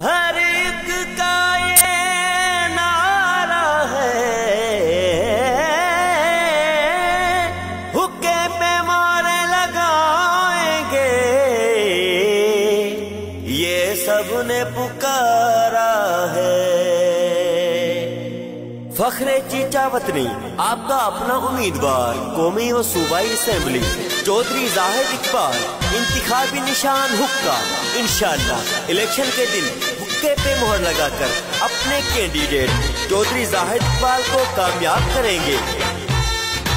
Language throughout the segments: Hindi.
हर एक का ये नारा है। हुक्के पे मारे लगाएँगे। ये सबने पुकारा है। फखरे चीचा वतनी आपका अपना उम्मीदवार, कौमी व सूबाई असेंबली, चौधरी ज़ाहिर इकबाल, इंतखाबी निशान हुक्का। इंशाल्लाह, इलेक्शन के दिन हुक्के पे मोहर लगाकर अपने कैंडिडेट चौधरी जाहिद इकबाल को कामयाब करेंगे।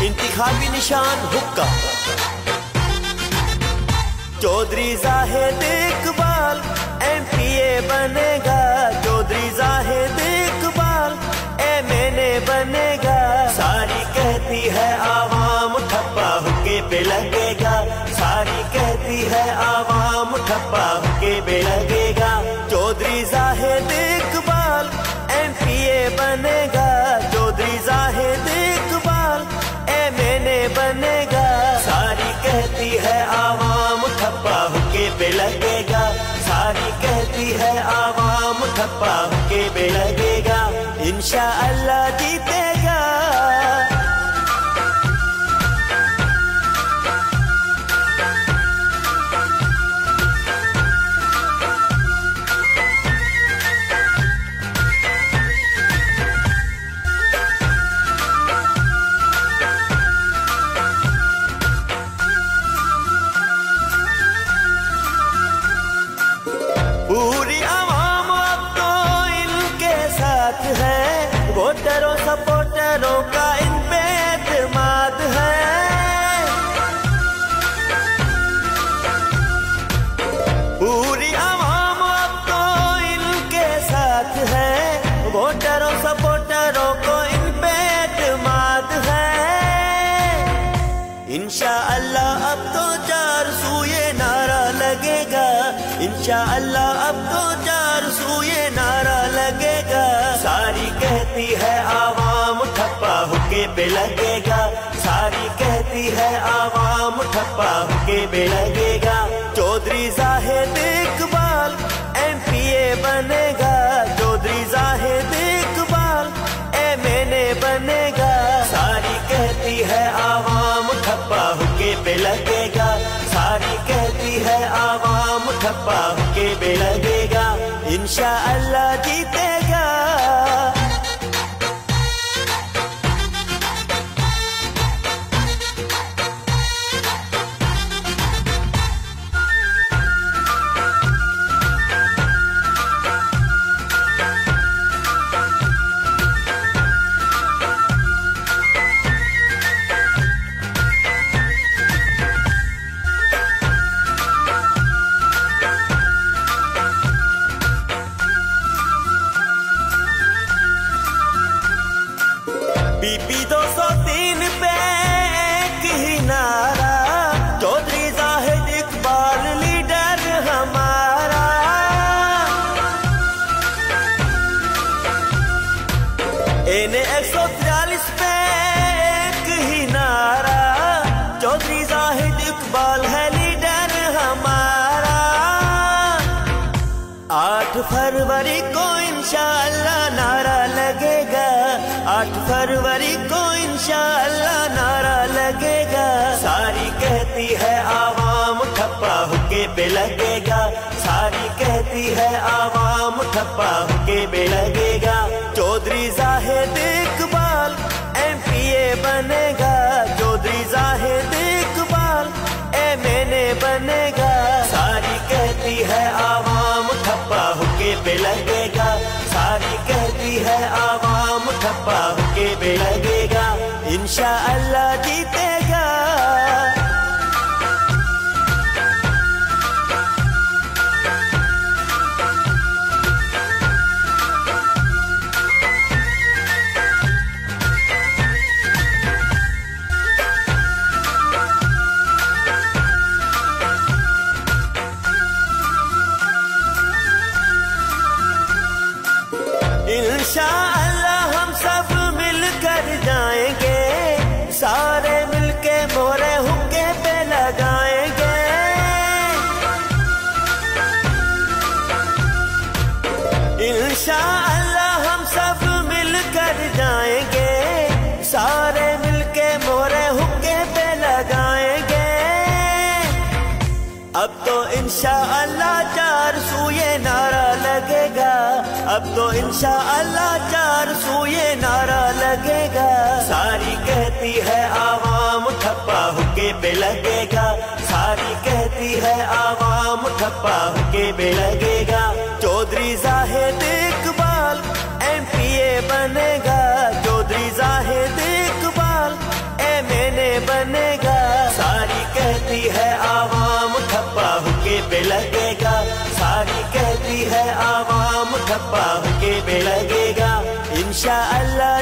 इंतखाबी निशान हुक्का। चौधरी जाहिद इकबाल एमपीए बनेगा। चौधरी जाहिद इकबाल एमएनए बनेगा। सारी कहती है आवाम ठप्पा हुक्के पे लगेगा। सारी कहती है आवाम ठप्पा हुक्के पे लगेगा। बनेगा। सारी कहती है आवाम ठप्पा हुके पे लगेगा। सारी कहती है आवाम ठप्पा हुके पे लगेगा। इंशा अल्लाह जीतेगा। अब तो चार सूये नारा लगेगा। सारी कहती है आवाम ठप्पा हुक्के पे लगेगा। सारी कहती है आवाम ठप्पा हुक्के पे लगेगा। चौधरी जाहिद इकबाल एमपीए बनेगा। चौधरी जाहिद इकबाल एमएनए बनेगा। सारी कहती है आवाम ठप्पा हुक्के पे लगेगा। इंशा एने एक सौ तिरालीस पे एक ही नारा। चौधरी जाहिद इकबाल है लीडर हमारा। आठ फरवरी को इंशाअल्लाह नारा लगेगा। आठ फरवरी को इंशाअल्लाह नारा लगेगा। सारी कहती है आवाम ठप्पा हुक्के पे लगेगा। सारी कहती है आवाम ठप्पा हुक्के पे लगेगा। आवाम ठप्पा हुक्के लगेगा इंशा अल्लाह जीतेगा। इंशाअल्लाह जाएँगे सारे मिलके मोरे हुक्के पे लगाएँगे। अब तो इंशा अल्लाह चार सुए नारा लगेगा। अब तो इंशा अल्लाह चार सुए नारा लगेगा। सारी कहती है आवाम ठप्पा हुक्के पे लगेगा। सारी कहती है आवाम ठप्पा हुक्के पे लगेगा। Chaudhary Zahid Iqbal M P A Chaudhary है के ठप्पा हुके पे लगेगा। इंशा अल्लाह